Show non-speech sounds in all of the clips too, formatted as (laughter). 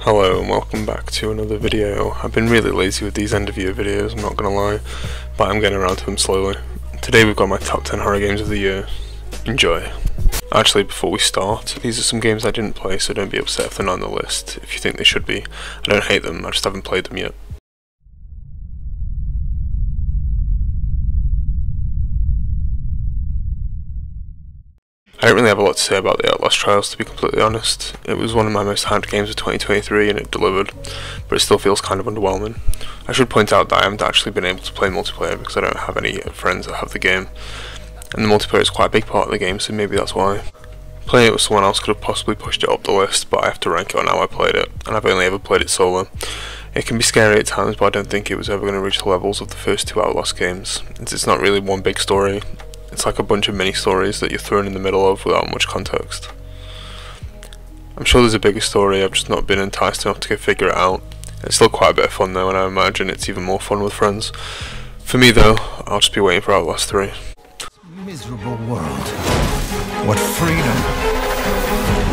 Hello and welcome back to another video. I've been really lazy with these end of year videos, I'm not gonna lie, but I'm getting around to them slowly. Today we've got my top 10 horror games of the year. Enjoy. Actually, before we start, these are some games I didn't play, so don't be upset if they're not on the list, if you think they should be. I don't hate them, I just haven't played them yet. I don't really have a lot to say about the Outlast Trials to be completely honest. It was one of my most hyped games of 2023 and it delivered, but it still feels kind of underwhelming. I should point out that I haven't actually been able to play multiplayer because I don't have any friends that have the game, and the multiplayer is quite a big part of the game so maybe that's why. Playing it with someone else could have possibly pushed it up the list, but I have to rank it on how I played it, and I've only ever played it solo. It can be scary at times, but I don't think it was ever going to reach the levels of the first two Outlast games, it's not really one big story, it's like a bunch of mini stories that you're thrown in the middle of without much context. I'm sure there's a bigger story, I've just not been enticed enough to go figure it out. It's still quite a bit of fun though, and I imagine it's even more fun with friends. For me though, I'll just be waiting for Outlast 3. Miserable world. What freedom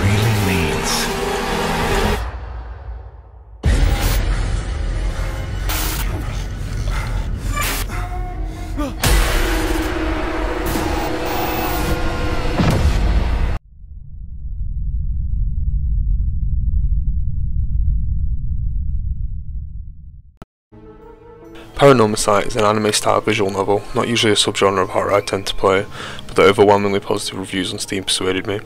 Paranormasight is an anime-style visual novel, not usually a subgenre of horror I tend to play, but the overwhelmingly positive reviews on Steam persuaded me,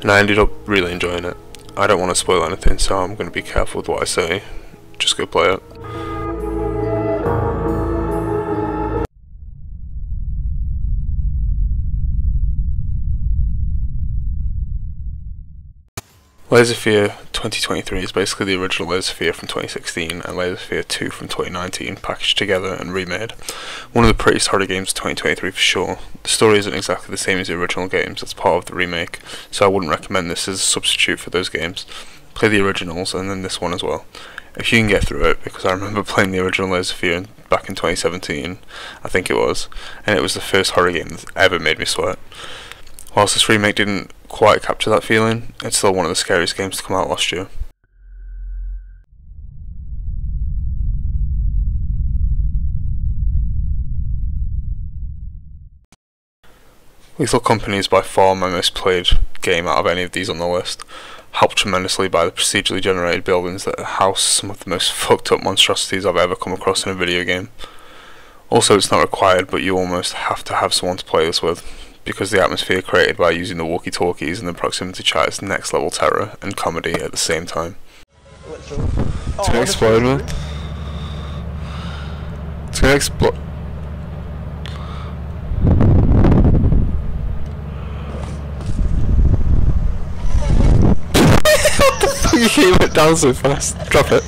and I ended up really enjoying it. I don't want to spoil anything, so I'm going to be careful with what I say. Just go play it. Fear 2023 is basically the original Fear from 2016 and Fear 2 from 2019 packaged together and remade. One of the prettiest horror games of 2023 for sure. The story isn't exactly the same as the original games, it's part of the remake, so I wouldn't recommend this as a substitute for those games. Play the originals and then this one as well. If you can get through it, because I remember (laughs) playing the original Fear back in 2017, I think it was, and it was the first horror game that ever made me sweat. Whilst this remake didn't quite capture that feeling, it's still one of the scariest games to come out last year. Lethal Company is by far my most played game out of any of these on the list, helped tremendously by the procedurally generated buildings that house some of the most (laughs) fucked up monstrosities I've ever come across in a video game. Also, it's not required, but you almost have to have someone to play this with, because the atmosphere created by using the walkie-talkies and the proximity chat is next level terror and comedy at the same time. It's gonna explode, man. It's gonna explode. what the fuck? (laughs) You came it down so fast. Drop it.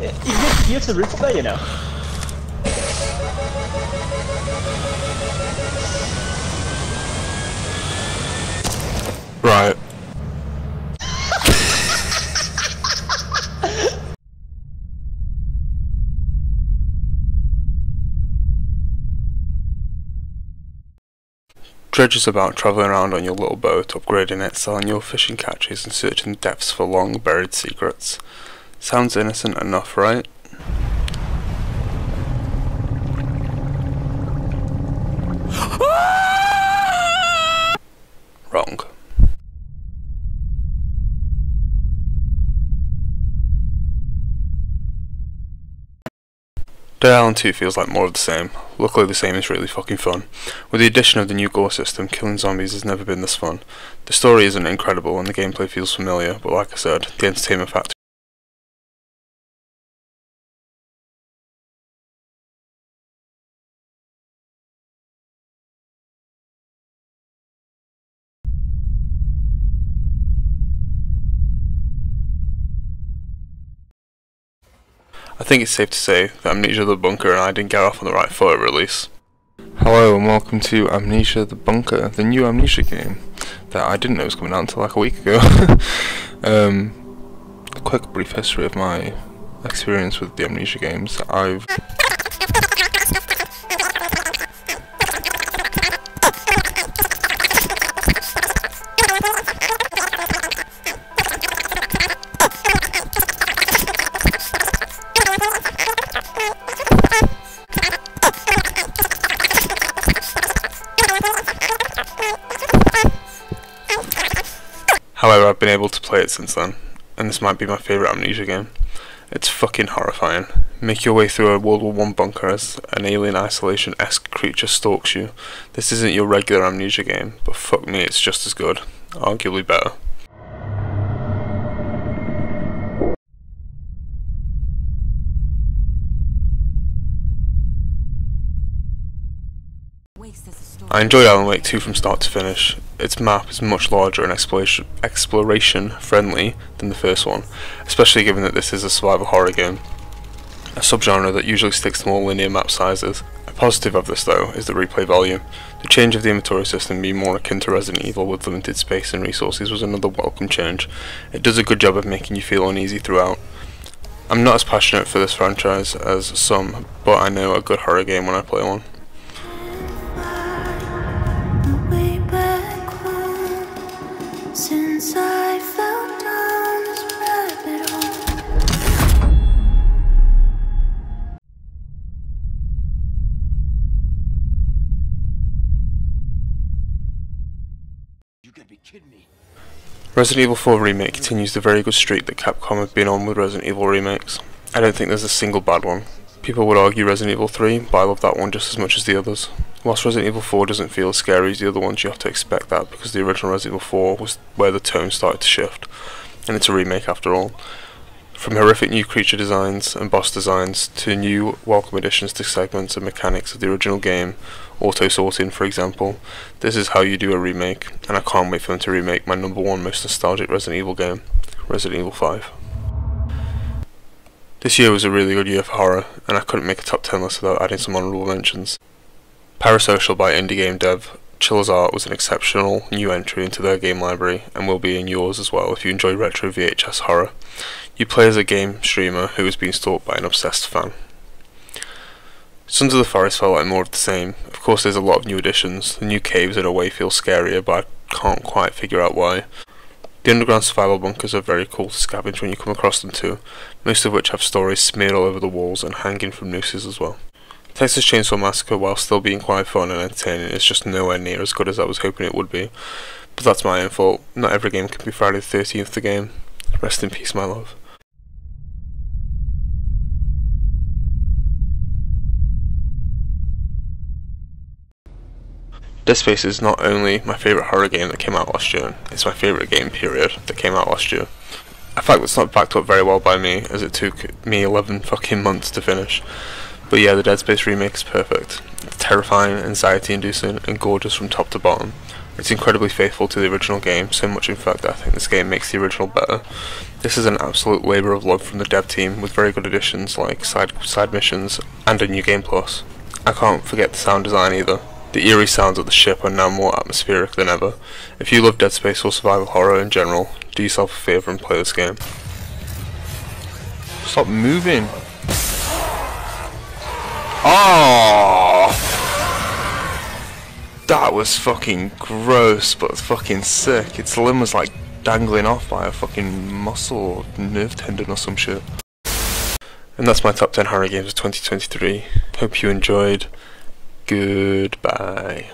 You get, you get to the roof there, you know. Right. (laughs) Dredge is about travelling around on your little boat, upgrading it, selling your fishing catches, and searching the depths for long buried secrets. Sounds innocent enough, right? Dead Island 2 feels like more of the same. Luckily the same is really fucking fun. With the addition of the new gore system, killing zombies has never been this fun. The story isn't incredible and the gameplay feels familiar, but like I said, the entertainment factor I think it's safe to say that Amnesia the Bunker and I didn't get off on the right foot at release. Hello and welcome to Amnesia the Bunker, the new Amnesia game that I didn't know was coming out until like a week ago. (laughs) um, a quick brief history of my experience with the Amnesia games. I've However, I've been able to play it since then, and this might be my favourite Amnesia game. It's fucking horrifying. Make your way through a World War One bunker as an alien isolation-esque creature stalks you. This isn't your regular Amnesia game, but fuck me, it's just as good. Arguably better. I enjoyed Alan Wake 2 from start to finish. Its map is much larger and exploration, exploration friendly than the first one, especially given that this is a survival horror game, a subgenre that usually sticks to more linear map sizes. A positive of this though is the replay value. The change of the inventory system being more akin to Resident Evil with limited space and resources was another welcome change. It does a good job of making you feel uneasy throughout. I'm not as passionate for this franchise as some, but I know a good horror game when I play one. Be kidding me. Resident Evil 4 Remake continues the very good streak that Capcom have been on with Resident Evil remakes. I don't think there's a single bad one. People would argue Resident Evil 3, but I love that one just as much as the others. Whilst Resident Evil 4 doesn't feel as scary as the other ones, you have to expect that because the original Resident Evil 4 was where the tone started to shift, and it's a remake after all. From horrific new creature designs and boss designs to new welcome additions to segments and mechanics of the original game, auto sorting for example, this is how you do a remake, and I can't wait for them to remake my number one most nostalgic Resident Evil game, Resident Evil 5. This year was a really good year for horror, and I couldn't make a top 10 list without adding some honourable mentions. Parasocial by indie game dev Chilla's Art was an exceptional new entry into their game library and will be in yours as well if you enjoy retro VHS horror. You play as a game streamer who is being stalked by an obsessed fan. Sons of the Forest felt like more of the same. Of course there's a lot of new additions. The new caves in a way feel scarier but I can't quite figure out why. The underground survival bunkers are very cool to scavenge when you come across them too, most of which have stories smeared all over the walls and hanging from nooses as well. Texas Chainsaw Massacre, while still being quite fun and entertaining, is just nowhere near as good as I was hoping it would be. But that's my own fault. Not every game can be Friday the 13th the game. Rest in peace, my love. Dead Space is not only my favourite horror game that came out last year, it's my favourite game period that came out last year. A fact that's not backed up very well by me, as it took me 11 fucking months to finish. But yeah, the Dead Space remake is perfect. It's terrifying, anxiety inducing, and gorgeous from top to bottom. It's incredibly faithful to the original game, so much in fact that I think this game makes the original better. This is an absolute labour of love from the dev team, with very good additions like side, side missions and a new game plus. I can't forget the sound design either. The eerie sounds of the ship are now more atmospheric than ever. If you love Dead Space or survival horror in general, do yourself a favour and play this game. Stop moving! Oh! That was fucking gross, but fucking sick. Its limb was like dangling off by a fucking muscle or nerve tendon or some shit. And that's my top 10 horror games of 2023. Hope you enjoyed. Goodbye.